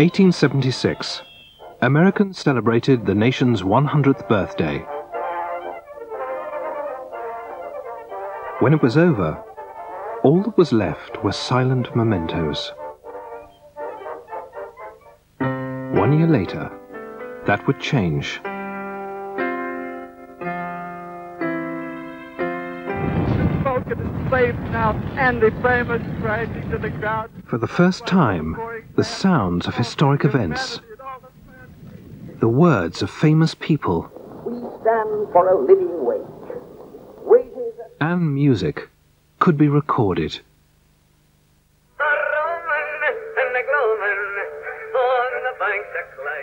1876. Americans celebrated the nation's 100th birthday. When it was over, all that was left were silent mementos. One year later, that would change. For the first time, the sounds of historic events, the words of famous people, We stand for a living wage. And music could be recorded.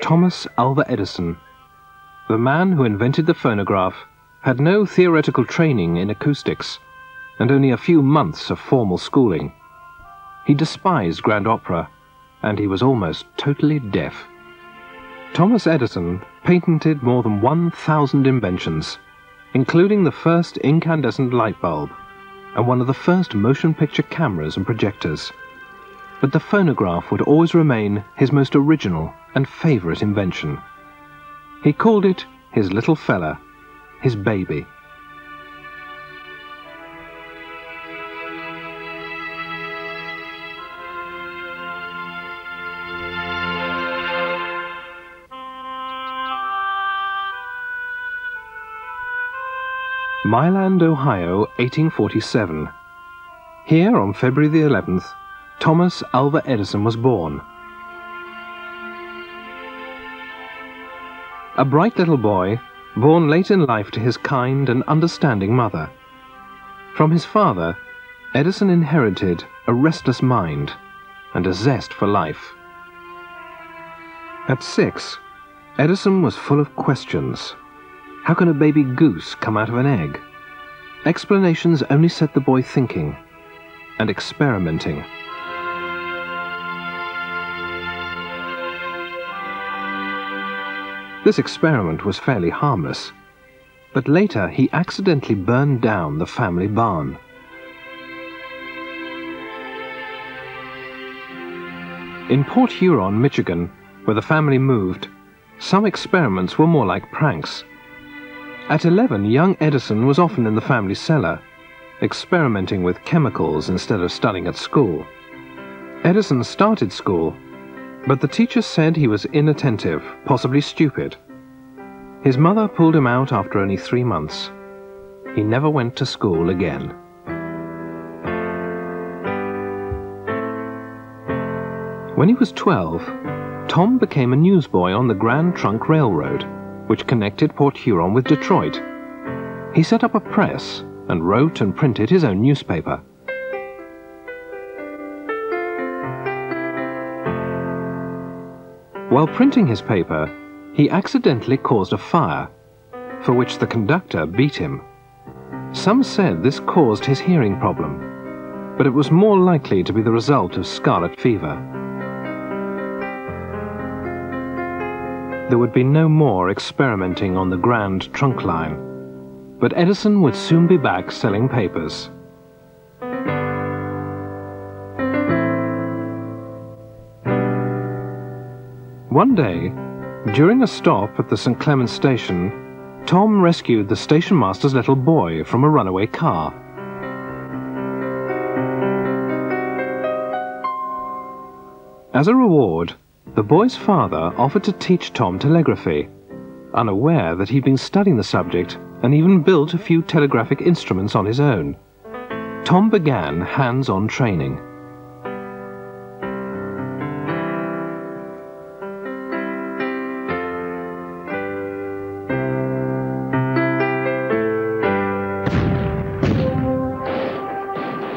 Thomas Alva Edison, the man who invented the phonograph, had no theoretical training in acoustics and only a few months of formal schooling. He despised grand opera, and he was almost totally deaf. Thomas Edison patented more than 1,000 inventions, including the first incandescent light bulb and one of the first motion picture cameras and projectors. But the phonograph would always remain his most original and favorite invention. He called it his little fella, his baby. Milan, Ohio, 1847. Here, on February the 11th, Thomas Alva Edison was born. A bright little boy, born late in life to his kind and understanding mother. From his father, Edison inherited a restless mind and a zest for life. At six, Edison was full of questions. How can a baby goose come out of an egg? Explanations only set the boy thinking and experimenting. This experiment was fairly harmless, but later he accidentally burned down the family barn. In Port Huron, Michigan, where the family moved, some experiments were more like pranks. At 11, young Edison was often in the family cellar, experimenting with chemicals instead of studying at school. Edison started school, but the teacher said he was inattentive, possibly stupid. His mother pulled him out after only three months. He never went to school again. When he was 12, Tom became a newsboy on the Grand Trunk Railroad, which connected Port Huron with Detroit. He set up a press and wrote and printed his own newspaper. While printing his paper, he accidentally caused a fire, for which the conductor beat him. Some said this caused his hearing problem, but it was more likely to be the result of scarlet fever. There would be no more experimenting on the Grand Trunk Line, but Edison would soon be back selling papers. One day, during a stop at the St. Clements station, Tom rescued the station master's little boy from a runaway car. As a reward, the boy's father offered to teach Tom telegraphy, unaware that he'd been studying the subject and even built a few telegraphic instruments on his own. Tom began hands-on training.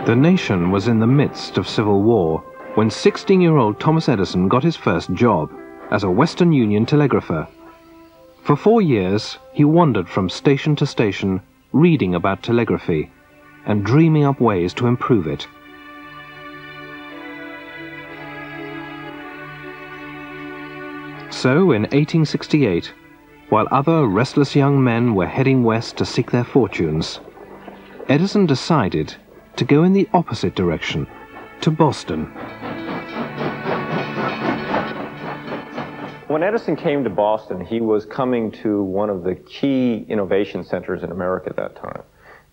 The nation was in the midst of civil war when 16-year-old Thomas Edison got his first job as a Western Union telegrapher. For four years, he wandered from station to station, reading about telegraphy and dreaming up ways to improve it. So, in 1868, while other restless young men were heading west to seek their fortunes, Edison decided to go in the opposite direction, to Boston. When Edison came to Boston, he was coming to one of the key innovation centers in America at that time.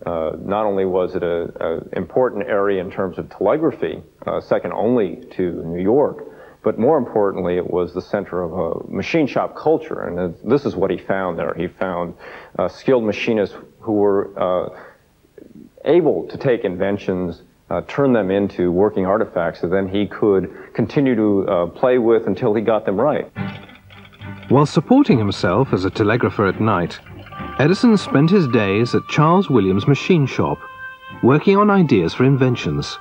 Uh, not only was it an important area in terms of telegraphy, uh, second only to New York, but more importantly, it was the center of a machine shop culture. And this is what he found there. He found uh, skilled machinists who were uh, able to take inventions uh, turn them into working artifacts that then he could continue to uh, play with until he got them right. While supporting himself as a telegrapher at night, Edison spent his days at Charles Williams' machine shop, working on ideas for inventions.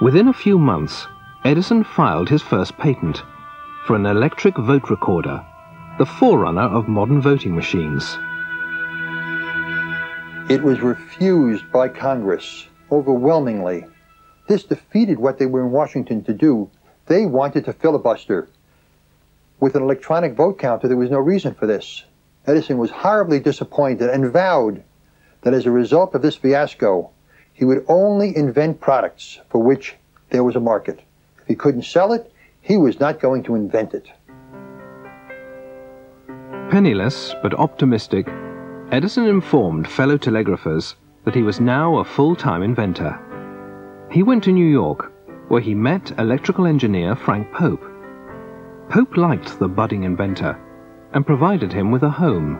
Within a few months, Edison filed his first patent for an electric vote recorder, the forerunner of modern voting machines. It was refused by Congress overwhelmingly. This defeated what they were in Washington to do. They wanted to filibuster with an electronic vote counter, there was no reason for this. Edison was horribly disappointed and vowed that as a result of this fiasco, he would only invent products for which there was a market. If he couldn't sell it, he was not going to invent it. Penniless but optimistic, Edison informed fellow telegraphers that he was now a full-time inventor. He went to New York, where he met electrical engineer Frank Pope Pope liked the budding inventor and provided him with a home,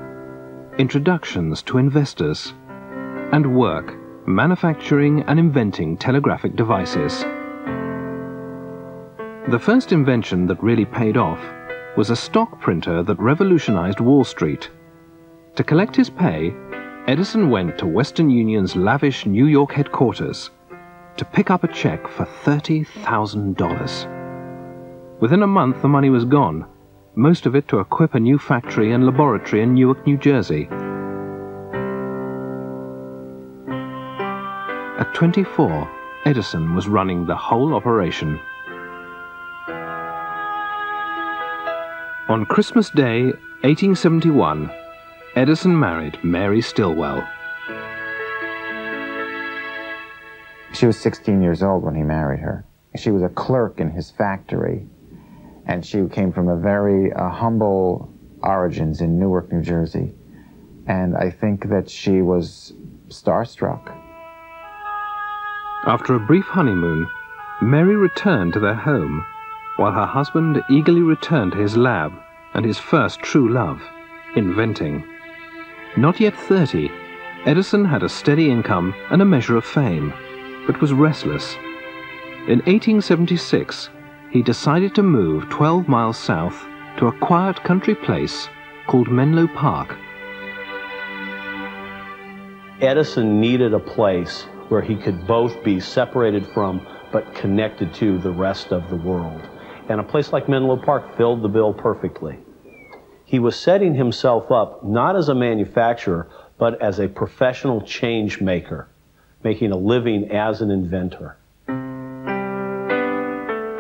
introductions to investors, and work manufacturing and inventing telegraphic devices. The first invention that really paid off was a stock printer that revolutionized Wall Street. To collect his pay, Edison went to Western Union's lavish New York headquarters to pick up a check for $30,000. Within a month, the money was gone, most of it to equip a new factory and laboratory in Newark, New Jersey. At 24, Edison was running the whole operation. On Christmas Day, 1871, Edison married Mary Stilwell. She was 16 years old when he married her. She was a clerk in his factory and she came from a very uh, humble origins in Newark, New Jersey. And I think that she was starstruck. After a brief honeymoon, Mary returned to their home, while her husband eagerly returned to his lab and his first true love, inventing. Not yet 30, Edison had a steady income and a measure of fame, but was restless. In 1876, he decided to move 12 miles south to a quiet country place called Menlo Park. Edison needed a place where he could both be separated from but connected to the rest of the world. And a place like Menlo Park filled the bill perfectly. He was setting himself up not as a manufacturer, but as a professional change maker, making a living as an inventor.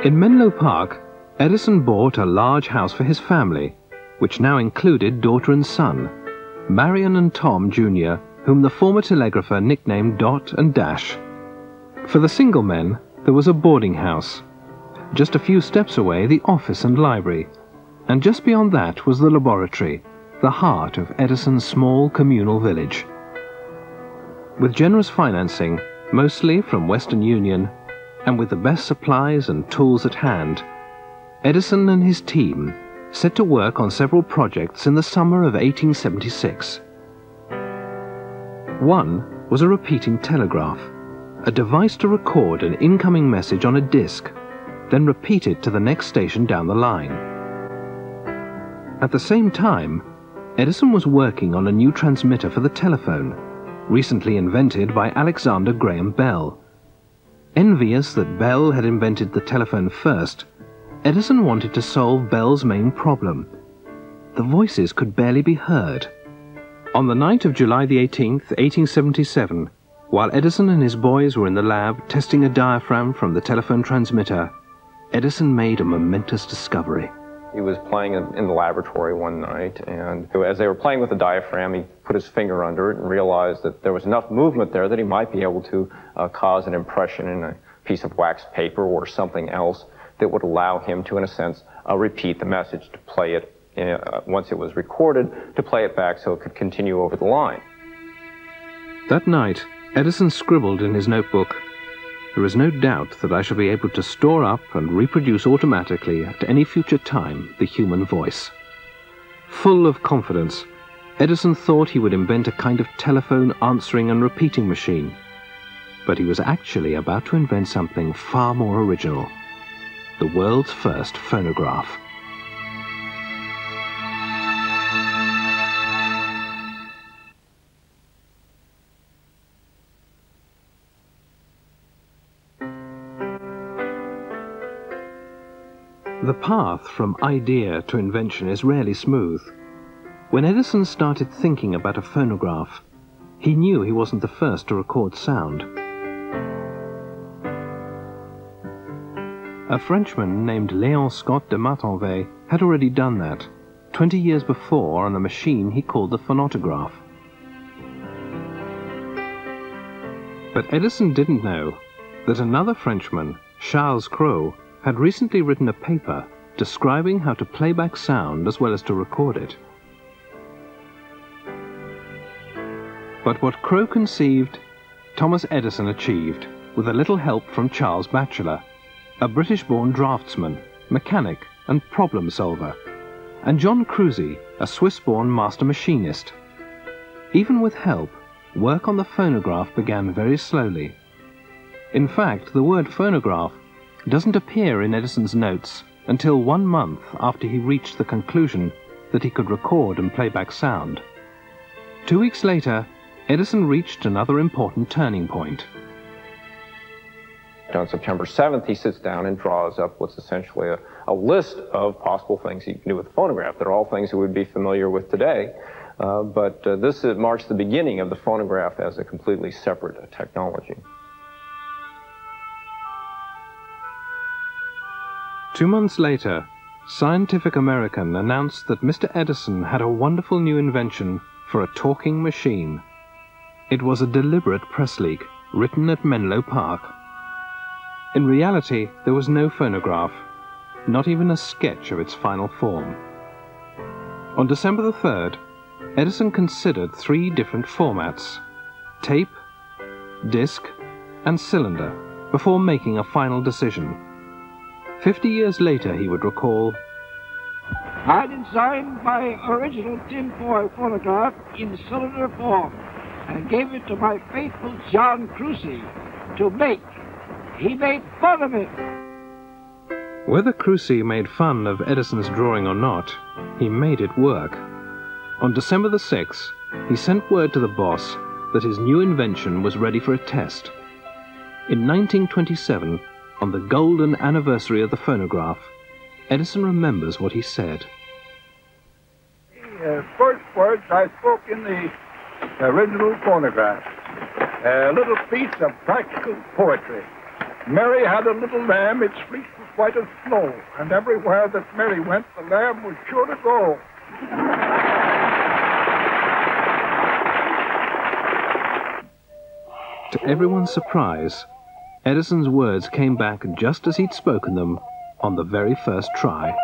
In Menlo Park, Edison bought a large house for his family, which now included daughter and son, Marion and Tom Jr., whom the former telegrapher nicknamed Dot and Dash. For the single men, there was a boarding house. Just a few steps away, the office and library. And just beyond that was the laboratory, the heart of Edison's small communal village. With generous financing, mostly from Western Union, and with the best supplies and tools at hand, Edison and his team set to work on several projects in the summer of 1876. One was a repeating telegraph, a device to record an incoming message on a disc, then repeat it to the next station down the line. At the same time, Edison was working on a new transmitter for the telephone, recently invented by Alexander Graham Bell, Envious that Bell had invented the telephone first, Edison wanted to solve Bell's main problem. The voices could barely be heard. On the night of July the 18th, 1877, while Edison and his boys were in the lab testing a diaphragm from the telephone transmitter, Edison made a momentous discovery. He was playing in the laboratory one night, and as they were playing with the diaphragm, he put his finger under it and realized that there was enough movement there that he might be able to uh, cause an impression in a piece of wax paper or something else that would allow him to, in a sense, uh, repeat the message, to play it uh, once it was recorded, to play it back so it could continue over the line. That night, Edison scribbled in his notebook, There is no doubt that I shall be able to store up and reproduce automatically at any future time the human voice. Full of confidence, Edison thought he would invent a kind of telephone answering and repeating machine. But he was actually about to invent something far more original. The world's first phonograph. The path from idea to invention is rarely smooth. When Edison started thinking about a phonograph, he knew he wasn't the first to record sound. A Frenchman named Léon Scott de Martinville had already done that, 20 years before on a machine he called the phonautograph. But Edison didn't know that another Frenchman, Charles Cros, had recently written a paper describing how to play back sound as well as to record it. But what Cros conceived, Thomas Edison achieved with a little help from Charles Batchelor, a British-born draftsman, mechanic and problem solver, and John Kruesi, a Swiss-born master machinist. Even with help, work on the phonograph began very slowly. In fact, the word phonograph doesn't appear in Edison's notes until one month after he reached the conclusion that he could record and play back sound. Two weeks later, Edison reached another important turning point. On September 7th, he sits down and draws up what's essentially a, a list of possible things he can do with the phonograph. They're all things that we'd be familiar with today, uh, but uh, this marks the beginning of the phonograph as a completely separate uh, technology. Two months later, Scientific American announced that Mr. Edison had a wonderful new invention for a talking machine. It was a deliberate press leak written at Menlo Park. In reality, there was no phonograph, not even a sketch of its final form. On December the 3rd, Edison considered three different formats tape, disc, and cylinder before making a final decision. Fifty years later, he would recall, I designed my original tinfoil phonograph in cylinder form and gave it to my faithful John Kruesi to make. He made fun of it. Whether Kruesi made fun of Edison's drawing or not, he made it work. On December the 6th, he sent word to the boss that his new invention was ready for a test. In 1927, on the golden anniversary of the phonograph, Edison remembers what he said. The uh, first words I spoke in the original phonograph. A little piece of practical poetry. Mary had a little lamb, its fleece was white as snow, and everywhere that Mary went, the lamb was sure to go. To everyone's surprise, Edison's words came back just as he'd spoken them on the very first try.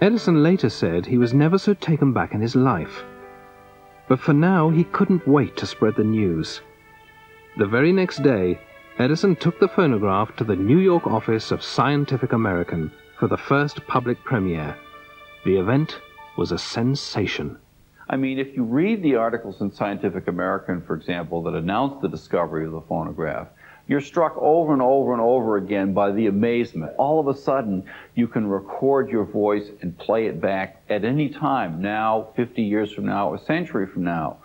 Edison later said he was never so taken back in his life. But for now, he couldn't wait to spread the news. The very next day, Edison took the phonograph to the New York office of Scientific American for the first public premiere. The event was a sensation. I mean, if you read the articles in Scientific American, for example, that announced the discovery of the phonograph, you're struck over and over and over again by the amazement. All of a sudden, you can record your voice and play it back at any time, now, 50 years from now, a century from now.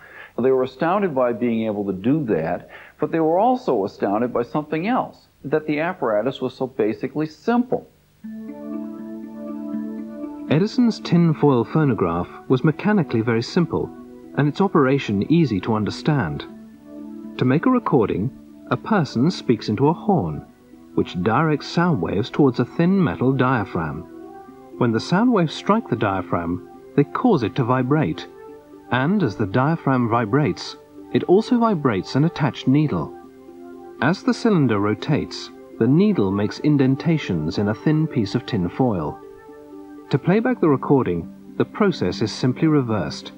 They were astounded by being able to do that, but they were also astounded by something else, that the apparatus was so basically simple. Edison's tinfoil phonograph was mechanically very simple, and its operation easy to understand. To make a recording, a person speaks into a horn, which directs sound waves towards a thin metal diaphragm. When the sound waves strike the diaphragm, they cause it to vibrate, and as the diaphragm vibrates, it also vibrates an attached needle. As the cylinder rotates, the needle makes indentations in a thin piece of tin foil. To play back the recording, the process is simply reversed.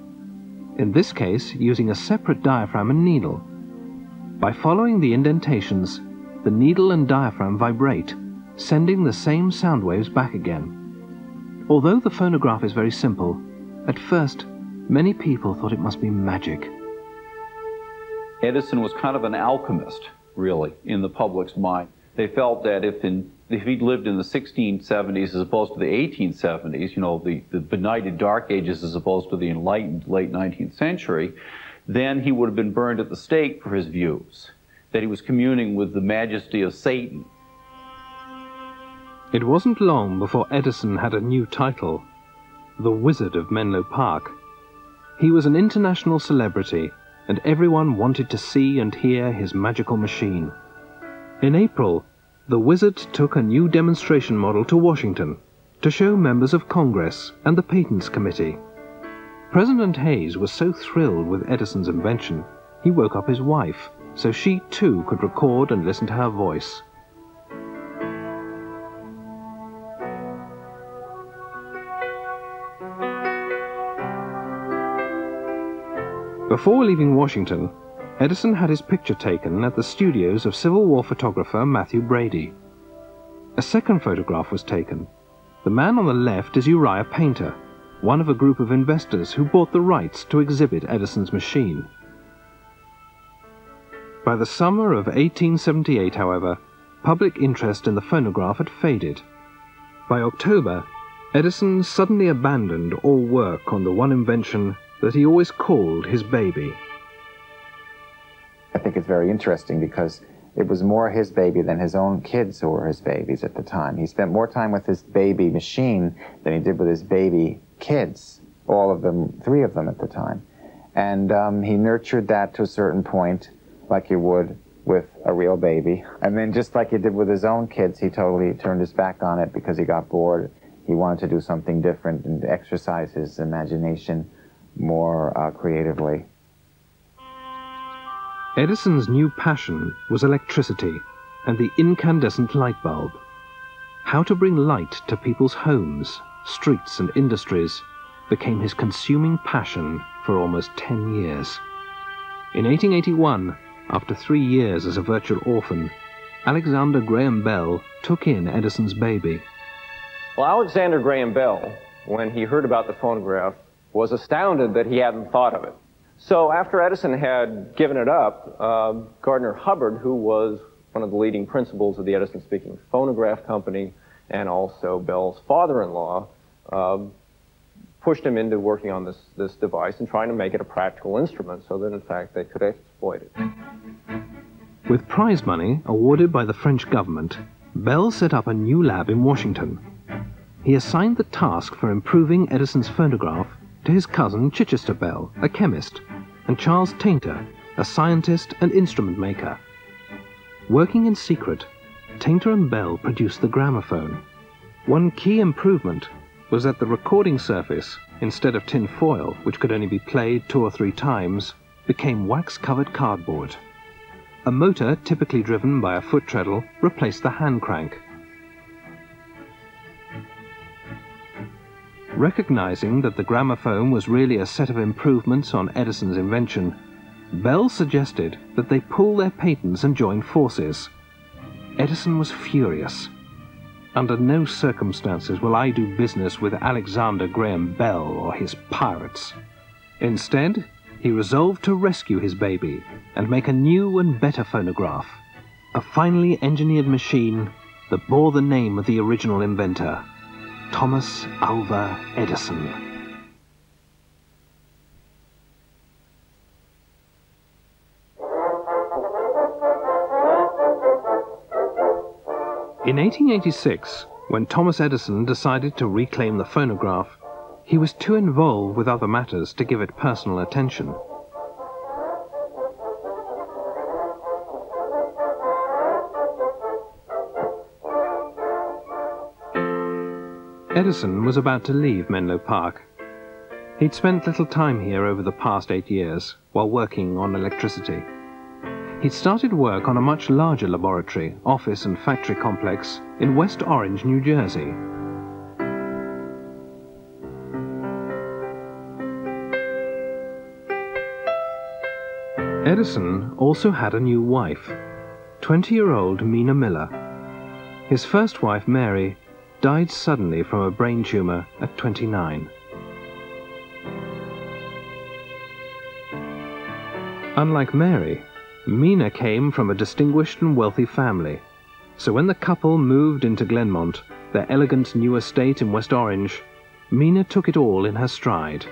In this case, using a separate diaphragm and needle. By following the indentations, the needle and diaphragm vibrate, sending the same sound waves back again. Although the phonograph is very simple, at first, many people thought it must be magic. Edison was kind of an alchemist, really, in the public's mind. They felt that if in if he'd lived in the 1670s as opposed to the 1870s, you know, the, the benighted dark ages as opposed to the enlightened late 19th century, then he would have been burned at the stake for his views, that he was communing with the majesty of Satan. It wasn't long before Edison had a new title, the Wizard of Menlo Park. He was an international celebrity, and everyone wanted to see and hear his magical machine. In April, the wizard took a new demonstration model to Washington to show members of Congress and the Patents Committee. President Hayes was so thrilled with Edison's invention, he woke up his wife so she too could record and listen to her voice. Before leaving Washington, Edison had his picture taken at the studios of Civil War photographer Mathew Brady. A second photograph was taken. The man on the left is Uriah Painter, one of a group of investors who bought the rights to exhibit Edison's machine. By the summer of 1878, however, public interest in the phonograph had faded. By October, Edison suddenly abandoned all work on the one invention that he always called his baby. I think it's very interesting because it was more his baby than his own kids who were his babies at the time. He spent more time with his baby machine than he did with his baby kids, all of them, three of them at the time. And um, he nurtured that to a certain point, like you would with a real baby. And then, just like he did with his own kids, he totally turned his back on it because he got bored. He wanted to do something different and exercise his imagination more uh, creatively. Edison's new passion was electricity and the incandescent light bulb. How to bring light to people's homes, streets, and industries became his consuming passion for almost 10 years. In 1881, after three years as a virtual orphan, Alexander Graham Bell took in Edison's baby. Well, Alexander Graham Bell, when he heard about the phonograph, was astounded that he hadn't thought of it. So after Edison had given it up, uh, Gardner Hubbard, who was one of the leading principals of the Edison Speaking Phonograph Company and also Bell's father-in-law, uh, pushed him into working on this, this device and trying to make it a practical instrument so that in fact they could exploit it. With prize money awarded by the French government, Bell set up a new lab in Washington. He assigned the task for improving Edison's phonograph to his cousin Chichester Bell, a chemist, and Charles Tainter, a scientist and instrument maker. Working in secret, Tainter and Bell produced the graphophone. One key improvement was that the recording surface, instead of tin foil, which could only be played two or three times, became wax-covered cardboard. A motor, typically driven by a foot treadle, replaced the hand crank. Recognizing that the graphophone was really a set of improvements on Edison's invention, Bell suggested that they pool their patents and join forces. Edison was furious. Under no circumstances will I do business with Alexander Graham Bell or his pirates. Instead, he resolved to rescue his baby and make a new and better phonograph, a finely engineered machine that bore the name of the original inventor. Thomas Alva Edison. In 1886, when Thomas Edison decided to reclaim the phonograph, he was too involved with other matters to give it personal attention. Edison was about to leave Menlo Park. He'd spent little time here over the past eight years while working on electricity. He started work on a much larger laboratory, office and factory complex in West Orange, New Jersey. Edison also had a new wife, 20-year-old Mina Miller. His first wife, Mary, died suddenly from a brain tumor at 29. Unlike Mary, Mina came from a distinguished and wealthy family, so when the couple moved into Glenmont, their elegant new estate in West Orange, Mina took it all in her stride.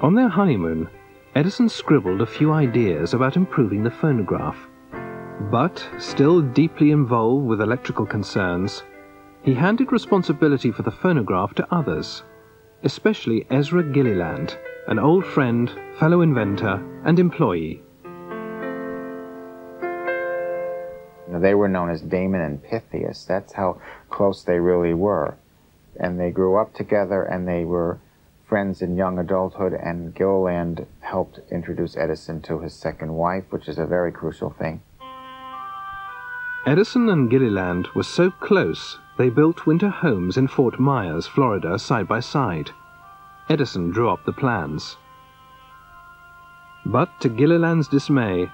On their honeymoon, Edison scribbled a few ideas about improving the phonograph. But, still deeply involved with electrical concerns, he handed responsibility for the phonograph to others, especially Ezra Gilliland, an old friend, fellow inventor, and employee. They were known as Damon and Pythias. That's how close they really were. And they grew up together and they were friends in young adulthood, and Gilliland helped introduce Edison to his second wife, which is a very crucial thing. Edison and Gilliland were so close they built winter homes in Fort Myers, Florida, side by side. Edison drew up the plans. But to Gilliland's dismay,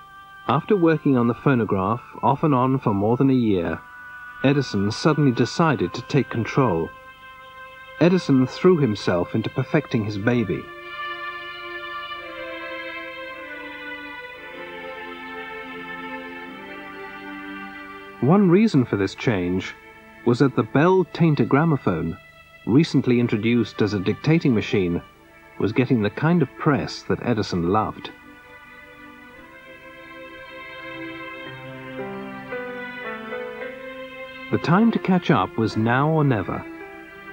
after working on the phonograph off and on for more than a year, Edison suddenly decided to take control Edison threw himself into perfecting his baby. One reason for this change was that the Bell Tainter graphophone, recently introduced as a dictating machine, was getting the kind of press that Edison loved. The time to catch up was now or never.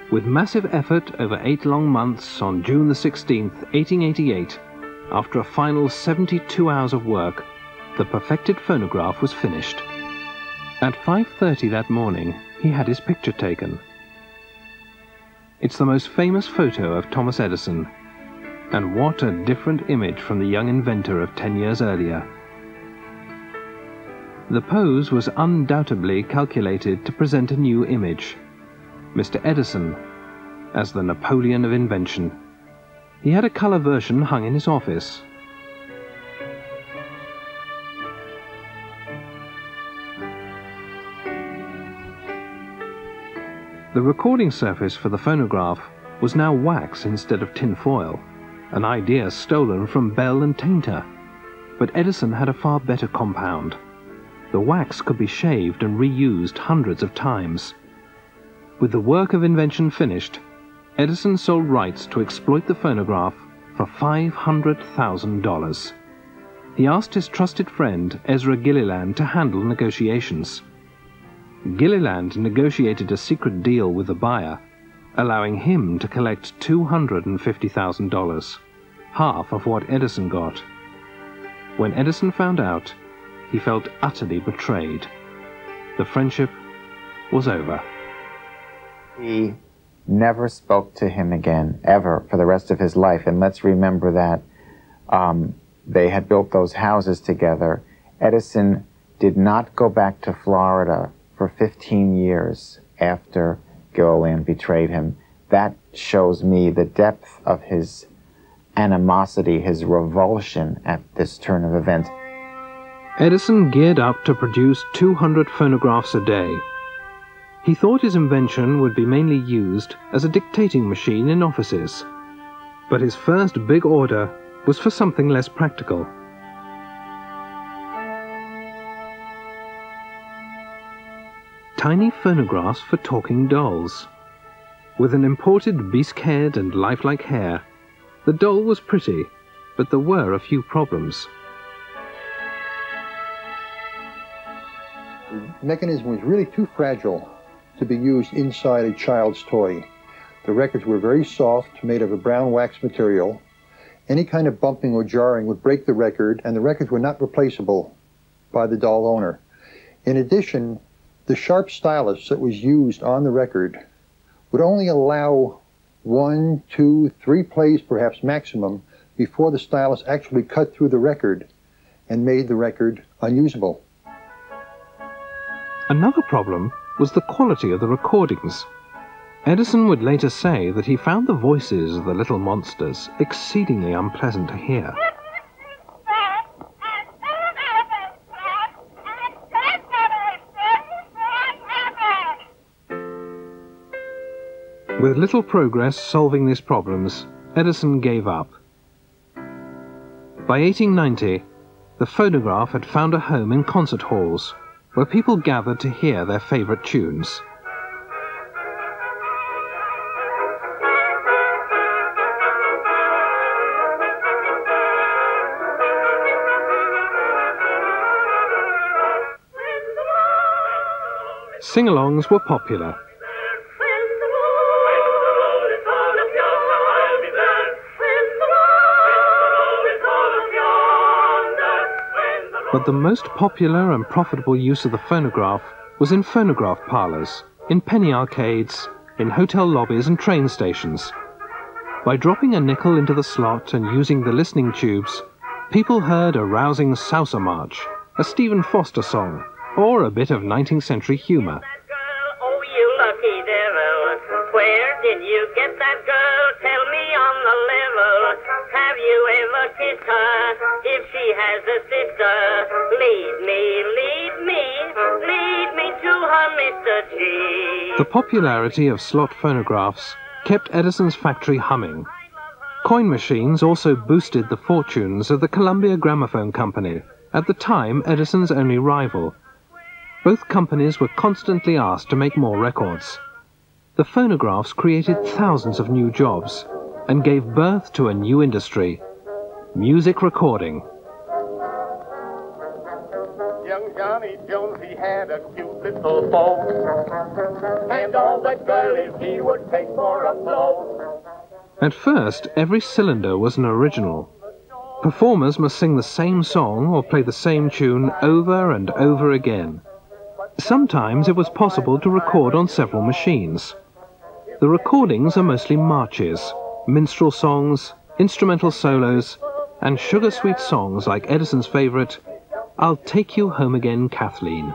With massive effort over eight long months, on June the 16th, 1888, after a final 72 hours of work, the perfected phonograph was finished. At 5.30 that morning, he had his picture taken. It's the most famous photo of Thomas Edison, and what a different image from the young inventor of 10 years earlier. The pose was undoubtedly calculated to present a new image, Mr. Edison as the Napoleon of invention. He had a color version hung in his office. The recording surface for the phonograph was now wax instead of tin foil, an idea stolen from Bell and Tainter. But Edison had a far better compound. The wax could be shaved and reused hundreds of times. With the work of invention finished, Edison sold rights to exploit the phonograph for $500,000. He asked his trusted friend Ezra Gilliland to handle negotiations. Gilliland negotiated a secret deal with the buyer, allowing him to collect $250,000, half of what Edison got. When Edison found out, he felt utterly betrayed. The friendship was over. He never spoke to him again, ever, for the rest of his life. And let's remember that um, they had built those houses together. Edison did not go back to Florida for 15 years after Gilliland betrayed him. That shows me the depth of his animosity, his revulsion at this turn of events. Edison geared up to produce 200 phonographs a day he thought his invention would be mainly used as a dictating machine in offices. But his first big order was for something less practical. Tiny phonographs for talking dolls. With an imported bisque head and lifelike hair, the doll was pretty, but there were a few problems. The mechanism was really too fragile to be used inside a child's toy. The records were very soft, made of a brown wax material. Any kind of bumping or jarring would break the record, and the records were not replaceable by the doll owner. In addition, the sharp stylus that was used on the record would only allow one, two, three plays perhaps maximum before the stylus actually cut through the record and made the record unusable. Another problem was the quality of the recordings. Edison would later say that he found the voices of the little monsters exceedingly unpleasant to hear. With little progress solving these problems, Edison gave up. By 1890, the phonograph had found a home in concert halls, where people gathered to hear their favorite tunes. Sing-alongs were popular, But the most popular and profitable use of the phonograph was in phonograph parlors, in penny arcades, in hotel lobbies and train stations. By dropping a nickel into the slot and using the listening tubes, people heard a rousing Sousa march, a Stephen Foster song, or a bit of 19th century humor. The popularity of slot phonographs kept Edison's factory humming. Coin machines also boosted the fortunes of the Columbia Graphophone Company, at the time Edison's only rival. Both companies were constantly asked to make more records. The phonographs created thousands of new jobs and gave birth to a new industry, music recording. Young Johnny had a cute little bow. And all that girlies he would take for a blow. At first, every cylinder was an original. Performers must sing the same song or play the same tune over and over again. Sometimes it was possible to record on several machines. The recordings are mostly marches, minstrel songs, instrumental solos, and sugar sweet songs like Edison's favorite, I'll Take You Home Again, Kathleen.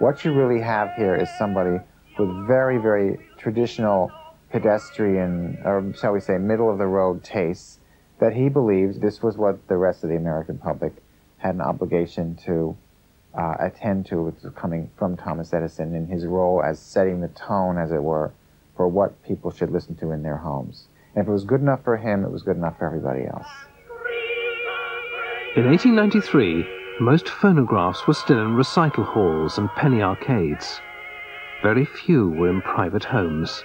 What you really have here is somebody with very, very traditional pedestrian, or shall we say, middle of the road tastes, that he believed this was what the rest of the American public had an obligation to uh, attend to, which was coming from Thomas Edison in his role as setting the tone, as it were, for what people should listen to in their homes. And if it was good enough for him, it was good enough for everybody else. In 1893, most phonographs were still in recital halls and penny arcades. Very few were in private homes.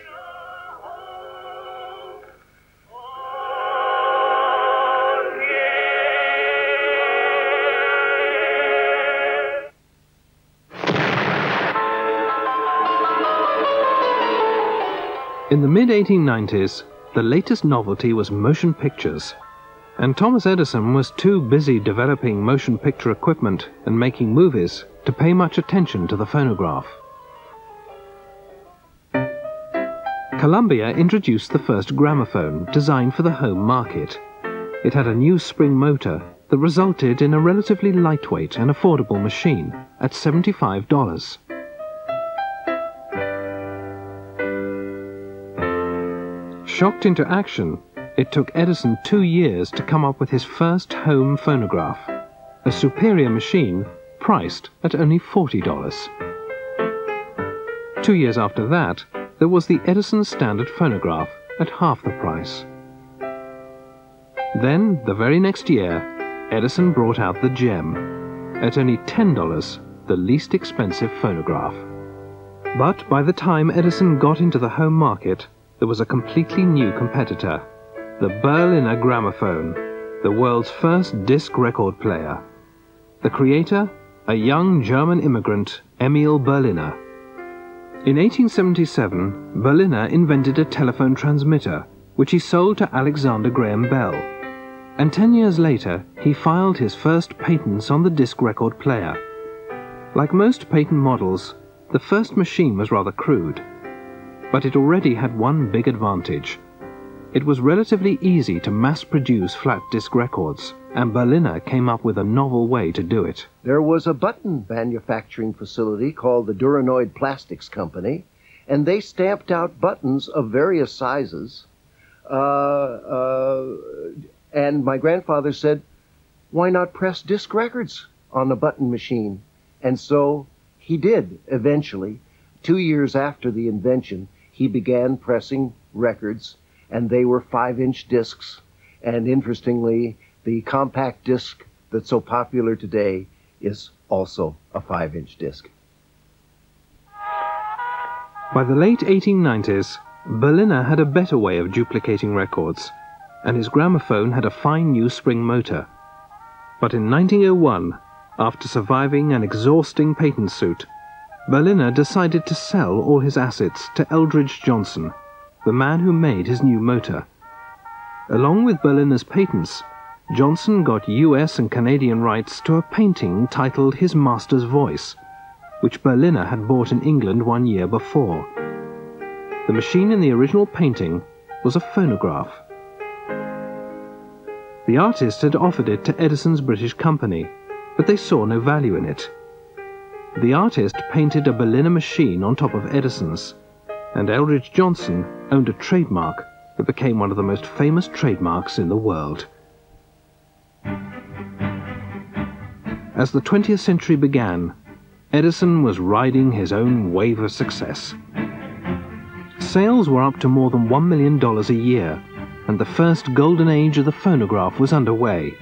In the mid-1890s, the latest novelty was motion pictures, and Thomas Edison was too busy developing motion picture equipment and making movies to pay much attention to the phonograph. Columbia introduced the first graphophone designed for the home market. It had a new spring motor that resulted in a relatively lightweight and affordable machine at $75. Shocked into action, it took Edison two years to come up with his first home phonograph, a superior machine priced at only $40. Two years after that, there was the Edison Standard phonograph at half the price. Then, the very next year, Edison brought out the Gem, at only $10, the least expensive phonograph. But by the time Edison got into the home market, there was a completely new competitor, the Berliner Gramophone, the world's first disc record player. The creator, a young German immigrant, Emil Berliner. In 1877, Berliner invented a telephone transmitter, which he sold to Alexander Graham Bell. And ten years later, he filed his first patents on the disc record player. Like most patent models, The first machine was rather crude, but it already had one big advantage. It was relatively easy to mass produce flat disk records, and Berliner came up with a novel way to do it. There was a button manufacturing facility called the Duranoid Plastics Company, and they stamped out buttons of various sizes. Uh, uh, and my grandfather said, Why not press disc records on the button machine? And so he did eventually. Two years after the invention, he began pressing records, and they were five inch discs. And interestingly, the compact disc that's so popular today is also a five inch disc. By the late 1890s, Berliner had a better way of duplicating records, and his gramophone had a fine new spring motor. But in 1901, after surviving an exhausting patent suit, Berliner decided to sell all his assets to Eldridge Johnson, the man who made his new motor. Along with Berliner's patents, Johnson got US and Canadian rights to a painting titled His Master's Voice, which Berliner had bought in England one year before. The machine in the original painting was a phonograph. The artist had offered it to Edison's British company, but they saw no value in it. The artist painted a Berliner machine on top of Edison's, and Eldridge Johnson owned a trademark that became one of the most famous trademarks in the world. As the 20th century began, Edison was riding his own wave of success. Sales were up to more than $1 million a year, and the first golden age of the phonograph was underway.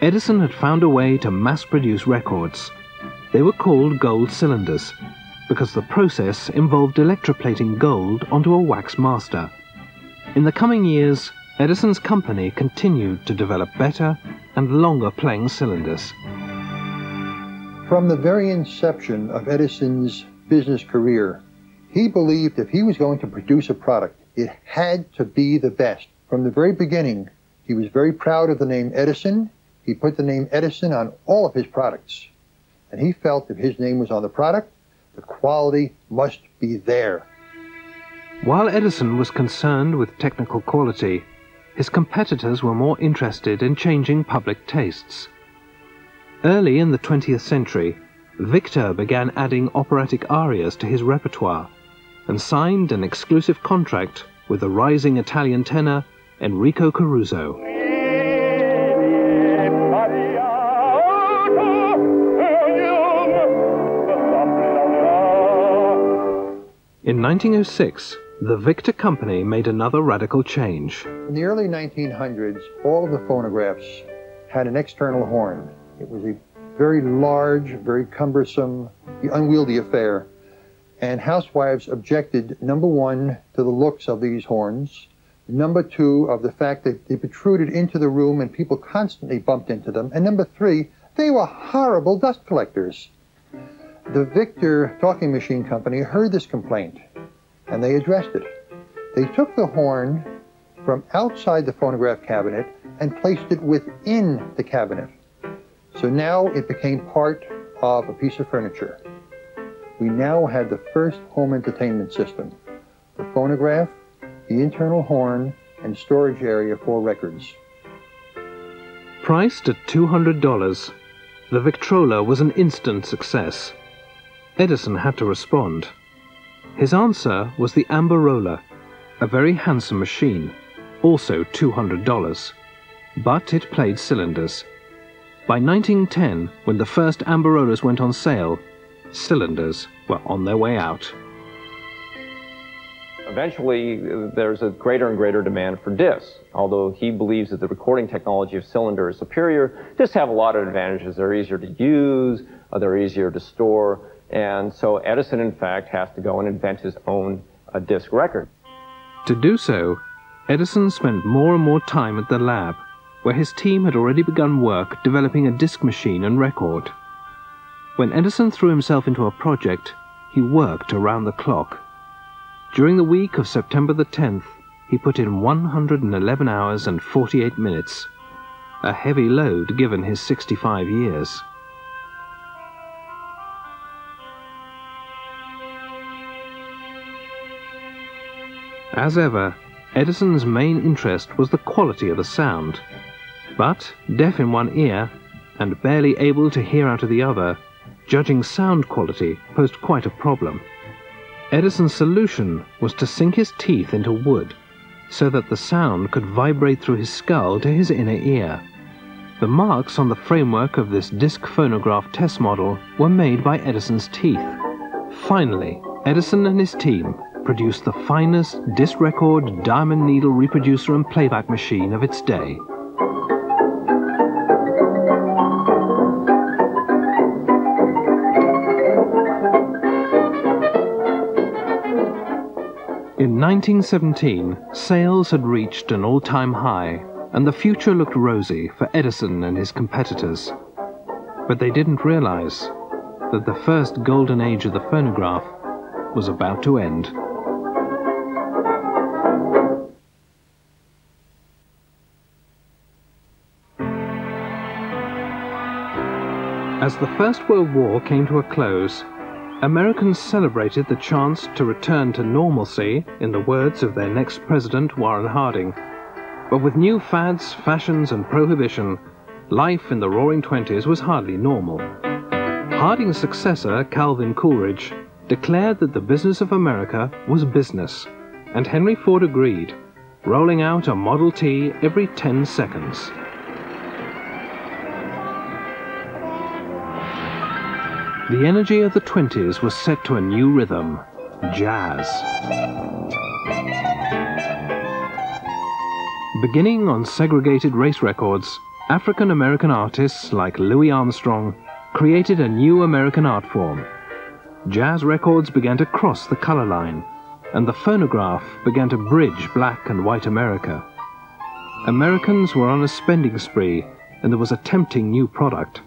Edison had found a way to mass produce records. They were called gold cylinders because the process involved electroplating gold onto a wax master. In the coming years, Edison's company continued to develop better and longer playing cylinders. From the very inception of Edison's business career, he believed if he was going to produce a product, it had to be the best. From the very beginning, he was very proud of the name Edison. He put the name Edison on all of his products. And he felt if his name was on the product, the quality must be there. While Edison was concerned with technical quality, his competitors were more interested in changing public tastes. Early in the 20th century, Victor began adding operatic arias to his repertoire and signed an exclusive contract with the rising Italian tenor Enrico Caruso. In 1906, the Victor Company made another radical change. In the early 1900s, all of the phonographs had an external horn. It was a very large, very cumbersome, unwieldy affair. And housewives objected, number one, to the looks of these horns, number two, of the fact that they protruded into the room and people constantly bumped into them, and number three, they were horrible dust collectors. The Victor Talking Machine Company heard this complaint and they addressed it. They took the horn from outside the phonograph cabinet and placed it within the cabinet. So now it became part of a piece of furniture. We now had the first home entertainment system. The phonograph, the internal horn, and storage area for records. Priced at $200, the Victrola was an instant success. Edison had to respond. His answer was the Amberola, a very handsome machine, also $200. But it played cylinders. By 1910, when the first Amberolas went on sale, cylinders were on their way out. Eventually, there's a greater and greater demand for discs. Although he believes that the recording technology of cylinder is superior, discs have a lot of advantages. They're easier to use, uh, they're easier to store, and so Edison, in fact, has to go and invent his own uh, disc record. To do so, Edison spent more and more time at the lab, where his team had already begun work developing a disc machine and record. When Edison threw himself into a project, he worked around the clock. During the week of September the 10th, he put in 111 hours and 48 minutes, a heavy load given his 65 years. As ever, Edison's main interest was the quality of the sound. But, deaf in one ear and barely able to hear out of the other, judging sound quality posed quite a problem. Edison's solution was to sink his teeth into wood so that the sound could vibrate through his skull to his inner ear. The marks on the framework of this disc phonograph test model were made by Edison's teeth. Finally, Edison and his team produced the finest disc record diamond needle reproducer and playback machine of its day. In 1917, sales had reached an all-time high, and the future looked rosy for Edison and his competitors. But they didn't realize that the first golden age of the phonograph was about to end. As the First World War came to a close, Americans celebrated the chance to return to normalcy, in the words of their next president, Warren Harding. But with new fads, fashions, and prohibition, life in the roaring twenties was hardly normal. Harding's successor, Calvin Coolidge, declared that the business of America was business, and Henry Ford agreed, rolling out a Model T every 10 seconds. The energy of the 20s was set to a new rhythm jazz. Beginning on segregated race records, African American artists like Louis Armstrong created a new American art form. Jazz records began to cross the color line, and the phonograph began to bridge black and white America. Americans were on a spending spree, and there was a tempting new product.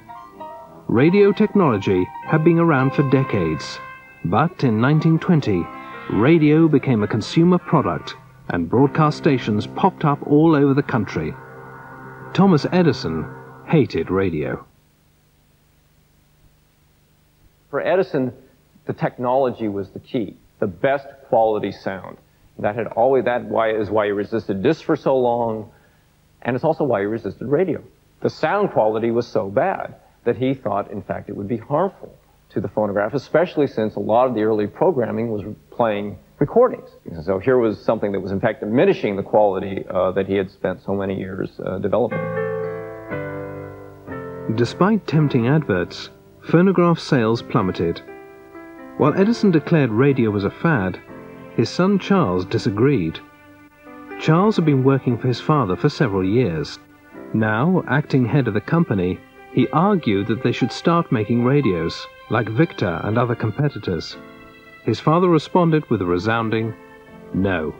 Radio technology had been around for decades, but in 1920, radio became a consumer product and broadcast stations popped up all over the country. Thomas Edison hated radio. For Edison, the technology was the key, the best quality sound. That had always that why is why he resisted disc for so long, and it's also why he resisted radio. The sound quality was so bad that he thought, in fact, it would be harmful to the phonograph, especially since a lot of the early programming was playing recordings. So here was something that was, in fact, diminishing the quality uh, that he had spent so many years uh, developing. Despite tempting adverts, phonograph sales plummeted. While Edison declared radio was a fad, his son Charles disagreed. Charles had been working for his father for several years. Now, acting head of the company, he argued that they should start making radios, like Victor and other competitors. His father responded with a resounding no.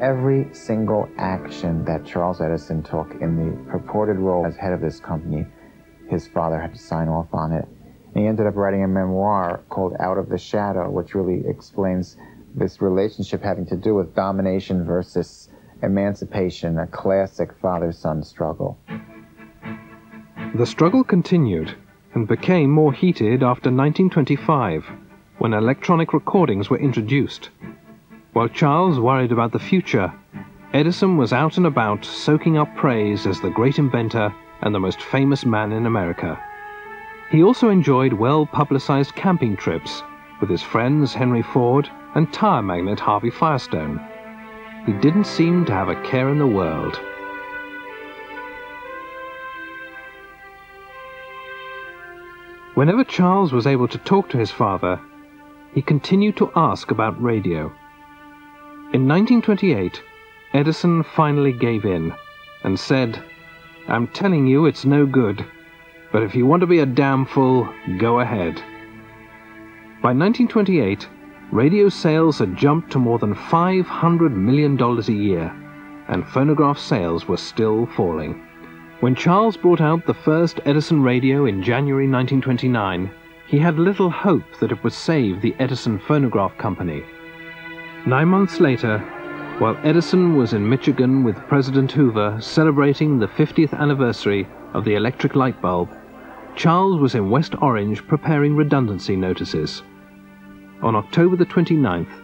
Every single action that Charles Edison took in the purported role as head of this company, his father had to sign off on it. And he ended up writing a memoir called Out of the Shadow, which really explains this relationship having to do with domination versus emancipation, a classic father son struggle. The struggle continued and became more heated after 1925, when electronic recordings were introduced. While Charles worried about the future, Edison was out and about soaking up praise as the great inventor and the most famous man in America. He also enjoyed well publicized camping trips with his friends Henry Ford and tire magnate Harvey Firestone. He didn't seem to have a care in the world. Whenever Charles was able to talk to his father, he continued to ask about radio. In 1928, Edison finally gave in and said, I'm telling you it's no good, but if you want to be a damn fool, go ahead. By 1928, radio sales had jumped to more than $500 million a year, and phonograph sales were still falling. When Charles brought out the first Edison radio in January 1929, he had little hope that it would save the Edison Phonograph Company. Nine months later, while Edison was in Michigan with President Hoover celebrating the 50th anniversary of the electric light bulb, Charles was in West Orange preparing redundancy notices. On October the 29th,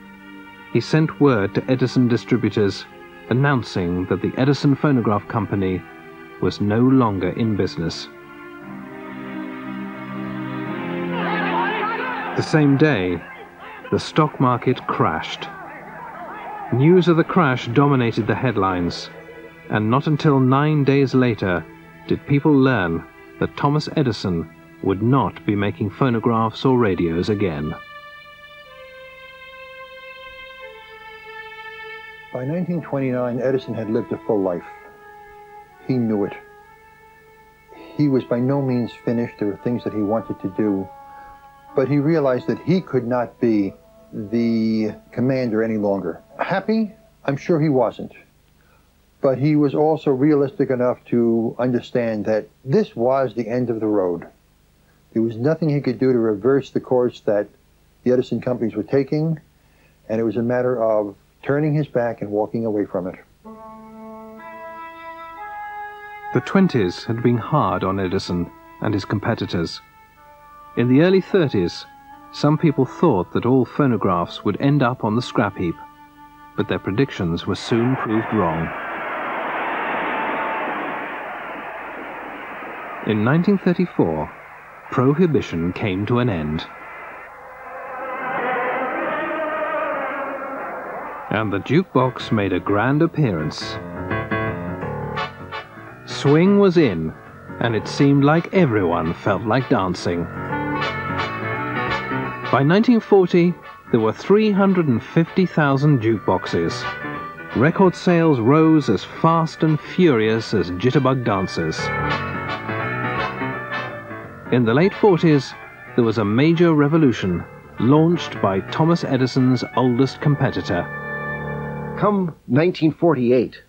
he sent word to Edison distributors announcing that the Edison Phonograph Company was no longer in business. The same day, the stock market crashed. News of the crash dominated the headlines, and not until nine days later did people learn that Thomas Edison would not be making phonographs or radios again. By 1929, Edison had lived a full life. He knew it. He was by no means finished. There were things that he wanted to do. But he realized that he could not be the commander any longer. Happy? I'm sure he wasn't. But he was also realistic enough to understand that this was the end of the road. There was nothing he could do to reverse the course that the Edison companies were taking, and it was a matter of turning his back and walking away from it. The 20s had been hard on Edison and his competitors. In the early 30s, some people thought that all phonographs would end up on the scrap heap, but their predictions were soon proved wrong. In 1934, prohibition came to an end. and the jukebox made a grand appearance. Swing was in, and it seemed like everyone felt like dancing. By 1940, there were 350,000 jukeboxes. Record sales rose as fast and furious as jitterbug dancers. In the late 40s, there was a major revolution launched by Thomas Edison's oldest competitor. Come 1948,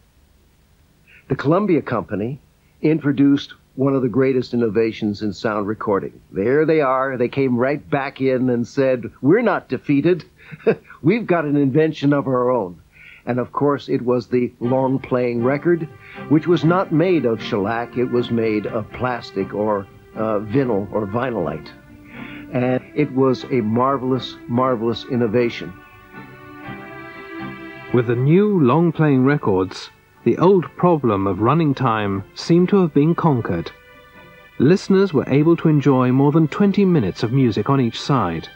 the Columbia Company introduced one of the greatest innovations in sound recording. There they are. They came right back in and said, We're not defeated. We've got an invention of our own. And of course, it was the long playing record, which was not made of shellac, it was made of plastic or uh, vinyl or vinylite. And it was a marvelous, marvelous innovation. With the new long playing records, the old problem of running time seemed to have been conquered. Listeners were able to enjoy more than 20 minutes of music on each side.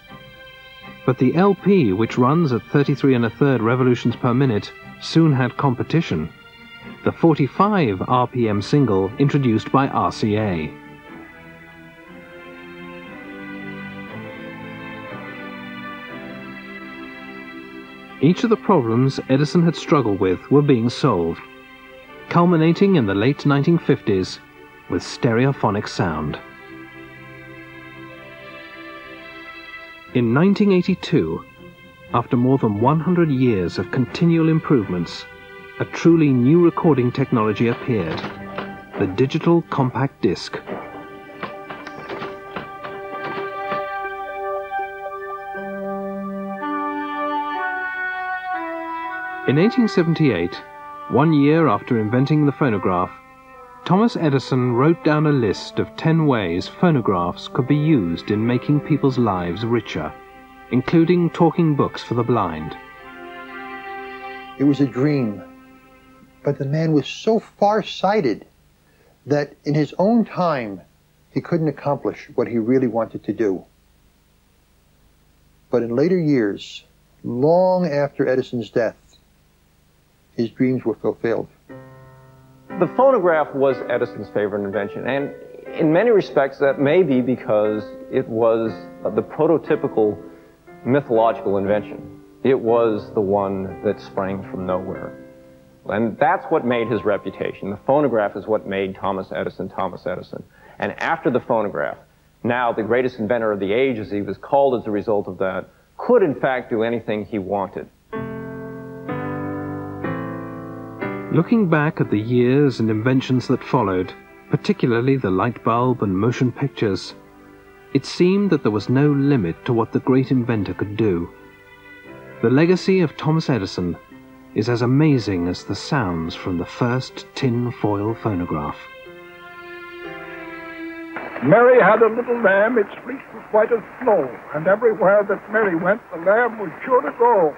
But the LP, which runs at 33 and a third revolutions per minute, soon had competition. The 45 RPM single introduced by RCA. Each of the problems Edison had struggled with were being solved, culminating in the late 1950s with stereophonic sound. In 1982, after more than 100 years of continual improvements, a truly new recording technology appeared, the digital compact disc. In 1878, one year after inventing the phonograph, Thomas Edison wrote down a list of 10 ways phonographs could be used in making people's lives richer, including talking books for the blind. It was a dream, but the man was so far-sighted that in his own time he couldn't accomplish what he really wanted to do. But in later years, long after Edison's death, his dreams were fulfilled. The phonograph was Edison's favorite invention, and in many respects that may be because it was the prototypical mythological invention. It was the one that sprang from nowhere. And that's what made his reputation. The phonograph is what made Thomas Edison Thomas Edison. And after the phonograph, now the greatest inventor of the age, as he was called as a result of that, could in fact do anything he wanted. Looking back at the years and inventions that followed, particularly the light bulb and motion pictures, it seemed that there was no limit to what the great inventor could do. The legacy of Thomas Edison is as amazing as the sounds from the first tin foil phonograph. Mary had a little lamb, its fleece was white as snow, and everywhere that Mary went, the lamb was sure to go.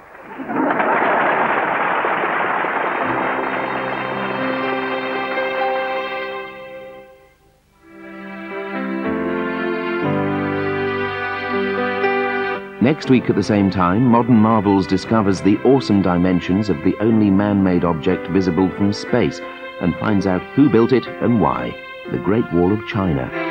Next week at the same time, Modern Marvels discovers the awesome dimensions of the only man-made object visible from space and finds out who built it and why, the Great Wall of China.